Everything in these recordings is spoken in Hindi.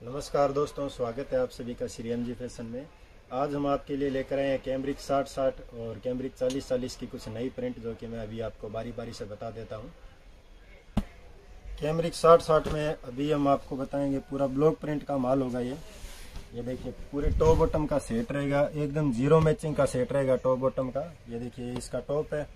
नमस्कार दोस्तों, स्वागत है आप सभी का श्री एम जी फ़ैशन में। आज हम आपके लिए लेकर आए हैं कैमरिक साठ साठ और कैमरिक चालीस चालीस की कुछ नई प्रिंट जो कि मैं अभी आपको बारी बारी से बता देता हूँ। कैमरिक साठ साठ में अभी हम आपको बताएँगे पूरा ब्लॉक प्रिंट का माल होगा ये। ये देखिए, पूरे टॉप बॉटम का सेट रहेगा, एकदम ज़ीरो मैचिंग का सेट रहेगा टॉप बॉटम का। ये देखिए इसका टॉप है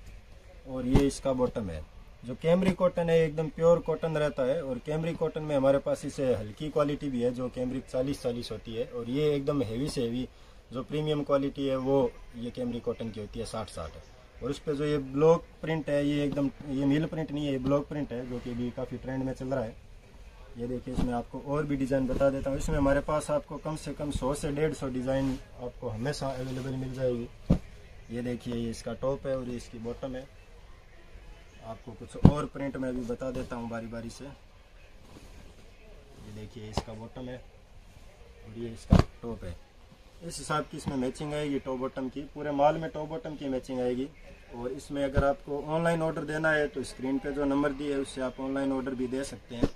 और ये इसका बॉटम है। जो कैमरी कॉटन है, एकदम प्योर कॉटन रहता है और कैमरी कॉटन में हमारे पास इसे हल्की क्वालिटी भी है, जो कैमरी चालीस चालीस होती है और ये एकदम हैवी से हैवी जो प्रीमियम क्वालिटी है, वो ये कैमरी कॉटन की होती है साठ साठ और उस पर जो ये ब्लॉक प्रिंट है, ये एकदम, ये मिल प्रिंट नहीं है, ये ब्लॉक प्रिंट है, जो कि अभी काफ़ी ट्रेंड में चल रहा है। ये देखिए, इसमें आपको और भी डिज़ाइन बता देता हूँ। इसमें हमारे पास आपको कम से कम सौ से डेढ़ सौ डिज़ाइन आपको हमेशा अवेलेबल मिल जाएगी। ये देखिए, ये इसका टॉप है और ये इसकी बॉटम है। आपको कुछ और प्रिंट में भी बता देता हूँ बारी बारी से। ये देखिए, इसका बॉटम है और ये इसका टॉप है। इस हिसाब की इसमें मैचिंग आएगी टॉप बॉटम की। पूरे माल में टॉप बॉटम की मैचिंग आएगी। और इसमें अगर आपको ऑनलाइन ऑर्डर देना है तो स्क्रीन पे जो नंबर दिए है, उससे आप ऑनलाइन ऑर्डर भी दे सकते हैं।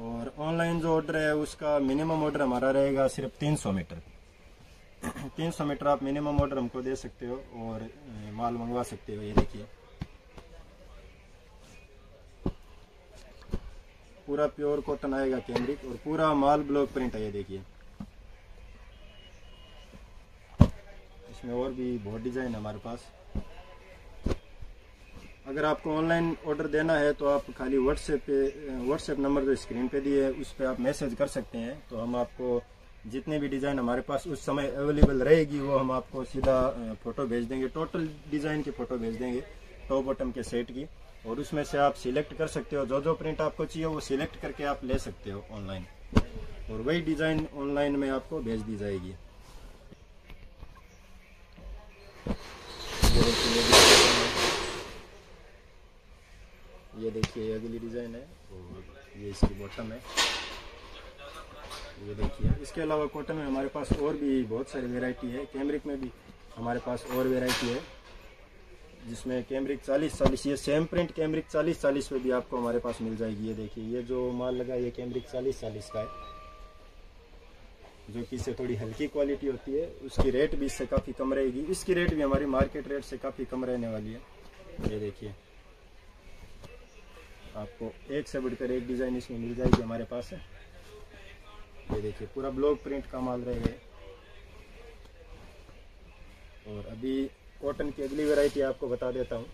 और ऑनलाइन जो ऑर्डर है, उसका मिनिमम ऑर्डर हमारा रहेगा सिर्फ़ 300 मीटर। 300 मीटर आप मिनिमम ऑर्डर हमको दे सकते हो और माल मंगवा सकते हो, ये देखिए। पूरा प्योर कॉटन आएगा कैमरिक और पूरा माल ब्लॉक प्रिंट है, ये देखिए। इसमें और भी बहुत डिज़ाइन है हमारे पास। अगर आपको ऑनलाइन ऑर्डर देना है तो आप खाली व्हाट्सएप पे व्हाट्सएप नंबर जो स्क्रीन पे दिए है उस पर आप मैसेज कर सकते हैं। तो हम आपको जितने भी डिज़ाइन हमारे पास उस समय अवेलेबल रहेगी, वो हम आपको सीधा फ़ोटो भेज देंगे। टोटल डिज़ाइन की फ़ोटो भेज देंगे, टॉप बॉटम के सेट की। और उसमें से आप सिलेक्ट कर सकते हो जो जो प्रिंट आपको चाहिए वो सिलेक्ट करके आप ले सकते हो ऑनलाइन और वही डिज़ाइन ऑनलाइन में आपको भेज दी जाएगी। ये देखिए अगली डिज़ाइन है और ये इसकी बॉटम है। ये देखिए, इसके अलावा कॉटन में हमारे पास और भी बहुत सारी वेराइटी है। कैमरिक में भी हमारे पास और वेराइटी है। जिसमें कैमरिक चालीस चालीस, ये सेम प्रिंट कैमरिक चालीस चालीस में भी आपको हमारे पास मिल जाएगी। ये देखिए, ये जो माल लगा ये कैमरिक चालीस चालीस का है, जो कि इससे थोड़ी हल्की क्वालिटी होती है। उसकी रेट भी इससे काफ़ी कम रहेगी। इसकी रेट भी हमारी मार्केट रेट से काफ़ी कम रहने वाली है। ये देखिए, आपको एक से बढ़कर एक डिज़ाइन इसमें मिल जाएगी हमारे पास। है ये देखिए, पूरा ब्लॉक प्रिंट का माल रहेगा और अभी कॉटन की अगली वैरायटी आपको बता देता हूँ।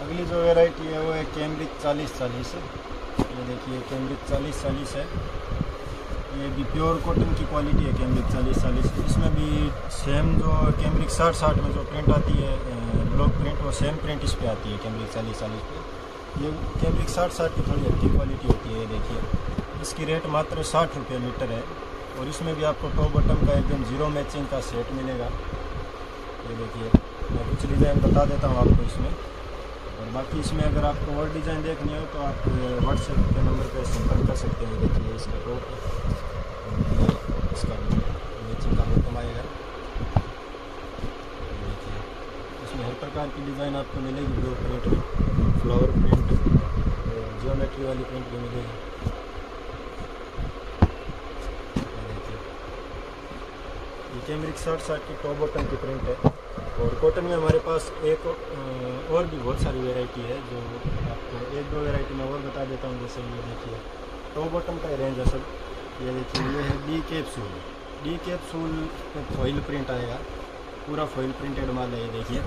अगली जो वैरायटी है वो है कैमरिक चालीस चालीस ये देखिए कैमरिक चालीस चालीस है। ये भी प्योर कॉटन की क्वालिटी है कैमरिक चालीस चालीस। इसमें भी सेम जो कैमरिक साठ साठ में जो प्रिंट आती है ब्लॉक प्रिंट वो सेम प्रिंट इस पर आती है कैमरिक चालीस चालीस पे। ये कैमरिक साठ साठ की थोड़ी हल्की क्वालिटी होती है, ये देखिए। इसकी रेट मात्र साठ रुपये मीटर है। और इसमें भी आपको टॉप बटन का एकदम ज़ीरो मैचिंग का सेट मिलेगा। ये देखिए, मैं कुछ डिज़ाइन बता देता हूँ आपको इसमें। और बाकी इसमें अगर आपको और डिज़ाइन देखनी हो तो आप व्हाट्सएप के नंबर पर संपर्क कर सकते हैं। देखिए, इसका टॉप इसका मैचिंग का बटन आएगा। इसमें हर प्रकार की डिज़ाइन आपको मिलेगी। Blue print flower print geometry वाली प्रिंट भी मिलेगी। कैमरिक साठ साठ की टॉप बटन की प्रिंट है। और कॉटन में हमारे पास एक और भी बहुत सारी वेराइटी है जो आपको एक दो वेराइटी में और बता देता हूँ जैसे ये देखिए। टॉप बटन का रेंज है सब। ये देखिए, ये है डी कैप्सूल डी कैप्सूल में फॉइल प्रिंट आएगा। पूरा फॉइल प्रिंटेड माल है ये देखिए।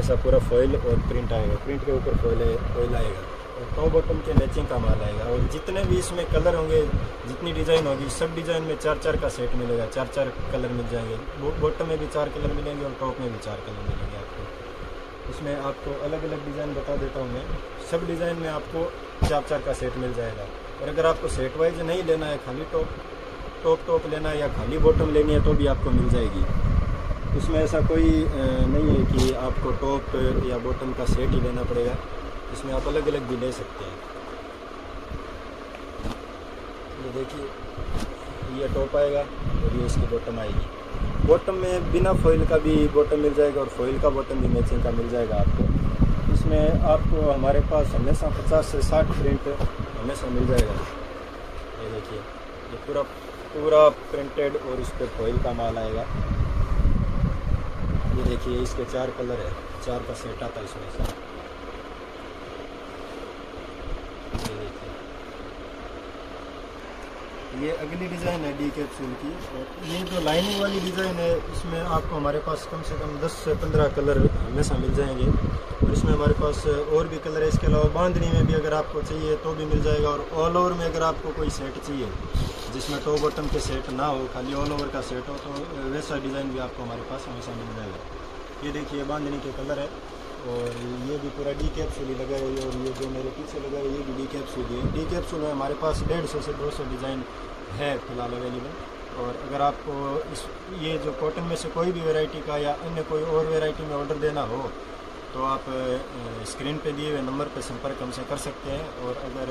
ऐसा पूरा फॉइल और प्रिंट आएगा। प्रिंट के ऊपर फॉइल फॉइल आएगा। टॉप बॉटम के मैचिंग का माल आएगा। और जितने भी इसमें कलर होंगे, जितनी डिज़ाइन होगी, सब डिज़ाइन में चार चार का सेट मिलेगा। चार चार कलर मिल जाएँगे। बॉटम में भी चार कलर मिलेंगे और टॉप में भी चार कलर मिलेंगे आपको। इसमें आपको अलग अलग डिज़ाइन बता देता हूँ मैं। सब डिज़ाइन में आपको चार चार का सेट मिल जाएगा। और अगर आपको सेट वाइज नहीं लेना है, खाली टॉप टॉप टॉप लेना है या खाली बॉटम लेनी है तो भी आपको मिल जाएगी। उसमें ऐसा कोई नहीं है कि आपको टॉप या बॉटम का सेट ही लेना पड़ेगा। इसमें आप अलग अलग भी ले सकते हैं। ये देखिए, ये टॉप आएगा और ये इसकी बॉटम आएगी। बॉटम में बिना फॉइल का भी बॉटम मिल जाएगा और फॉइल का बॉटम भी मैचिंग का मिल जाएगा आपको। इसमें आपको हमारे पास हमेशा पचास से साठ प्रिंट हमेशा मिल जाएगा। ये देखिए, ये पूरा पूरा प्रिंटेड और इस पर फॉइल का माल आएगा। ये देखिए, इसके चार कलर है। चार का सेट आता है इसमें से ये देखिए ये अगली डिज़ाइन है डी कैप्सूल की। ये जो लाइनिंग वाली डिज़ाइन है, इसमें आपको हमारे पास कम से कम 10 से 15 कलर हमेशा मिल जाएँगे। और इसमें हमारे पास और भी कलर है। इसके अलावा बांधनी में भी अगर आपको चाहिए तो भी मिल जाएगा। और ऑल ओवर में अगर आपको कोई सेट चाहिए, जिसमें टॉप बॉटम के सेट ना हो, खाली ऑल ओवर का सेट हो तो वैसा डिज़ाइन भी आपको हमारे पास हमेशा मिल जाएगा। ये देखिए बांधनी के कलर है। और ये भी पूरा डी कैप्सूल ही लगा है और ये जो मेरे पीछे लगा है, ये भी डी कैप्सूल है डी कैप्सूल में हमारे पास डेढ़ सौ से दो सौ डिज़ाइन है फ़िलहाल अवेलेबल और अगर आपको इस, ये जो कॉटन में से कोई भी वेराइटी का या अन्य कोई और वेराइटी में ऑर्डर देना हो तो आप स्क्रीन पे दिए हुए नंबर पर संपर्क हमसे कर सकते हैं। और अगर